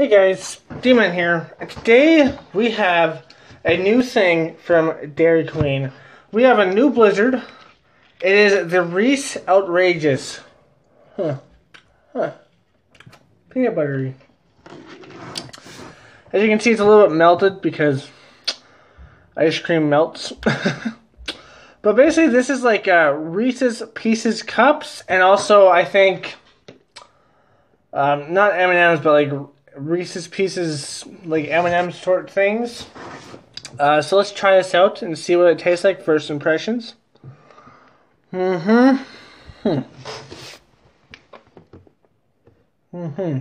Hey guys, D-Man here. Today we have a new thing from Dairy Queen. We have a new Blizzard. It is the Reese Outrageous. Huh. Huh. Peanut buttery. As you can see, it's a little bit melted because ice cream melts. but basically, this is like uh, Reese's Pieces cups, and also I think um, not M and M's, but like Reese's Pieces, like M and M's sort things. Uh, so let's try this out and see what it tastes like. First impressions. Mm-hmm. Hmm. Mm-hmm.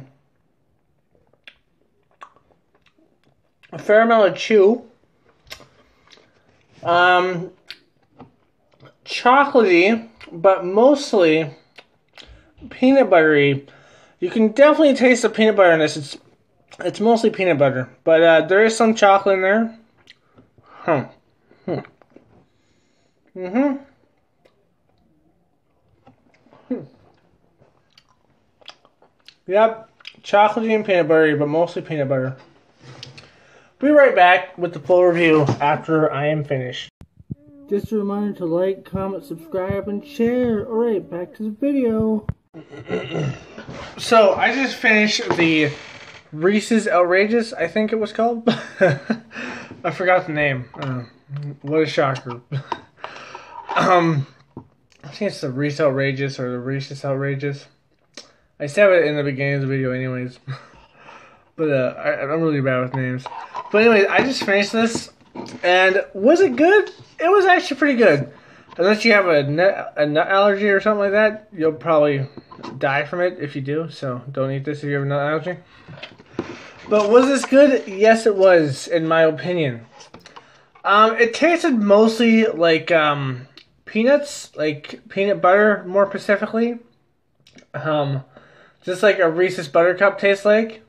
A fair amount of chew. Um, chocolatey, but mostly peanut buttery. You can definitely taste the peanut butter in this. It's it's mostly peanut butter, but uh, there is some chocolate in there. Huh. Hmm. Mm-hmm. Hmm. Yep, chocolatey and peanut butter, but mostly peanut butter. Be right back with the full review after I am finished. Just a reminder to like, comment, subscribe, and share. Alright, back to the video. So, I just finished the Reese's Outrageous, I think it was called. I forgot the name. Uh, what a shocker. um, I think it's the Reese Outrageous or the Reese's Outrageous. I said it in the beginning of the video, anyways. but uh, I, I'm really bad with names. But anyway, I just finished this, and was it good? It was actually pretty good. Unless you have a nut, a nut allergy or something like that, you'll probably die from it if you do. So don't eat this if you have a nut allergy. But was this good? Yes, it was, in my opinion. Um, it tasted mostly like um, peanuts, like peanut butter, more specifically. Um, just like a Reese's Buttercup tastes like.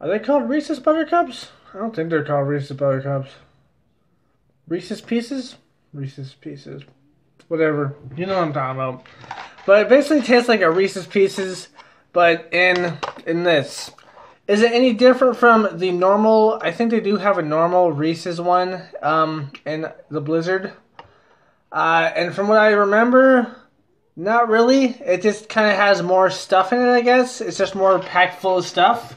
Are they called Reese's Buttercups? I don't think they're called Reese's Buttercups. Reese's Pieces? Reese's Pieces. Whatever. You know what I'm talking about. But it basically tastes like a Reese's Pieces, but in in this. Is it any different from the normal? I think they do have a normal Reese's one um, in the Blizzard. Uh, and from what I remember, not really. It just kind of has more stuff in it, I guess. It's just more packed full of stuff.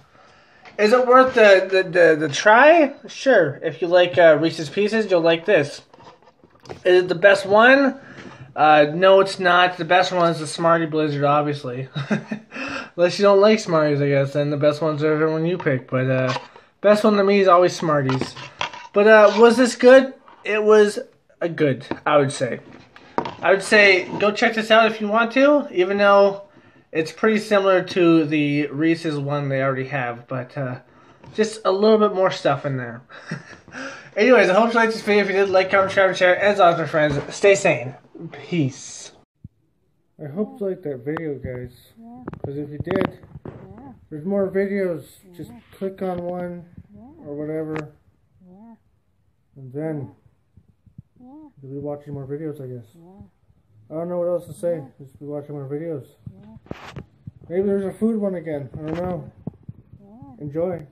Is it worth the, the, the, the try? Sure. If you like uh, Reese's Pieces, you'll like this. Is it the best one? Uh, no, it's not. The best one is the Smarty Blizzard, obviously. Unless you don't like Smarties, I guess, then the best ones are the one you pick. But uh, best one to me is always Smarties. But uh, was this good? It was a good, I would say. I would say go check this out if you want to, even though it's pretty similar to the Reese's one they already have, but uh, just a little bit more stuff in there. Anyways, I hope you liked this video. If you did, like, comment, subscribe, and share. As always, my friends, stay sane. Peace. I hope you liked that video, guys. Because if you did, there's more videos. Just click on one or whatever. And then you'll be watching more videos, I guess. I don't know what else to say. Just be watching more videos. Maybe there's a food one again. I don't know. Enjoy.